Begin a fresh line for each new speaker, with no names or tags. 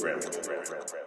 program.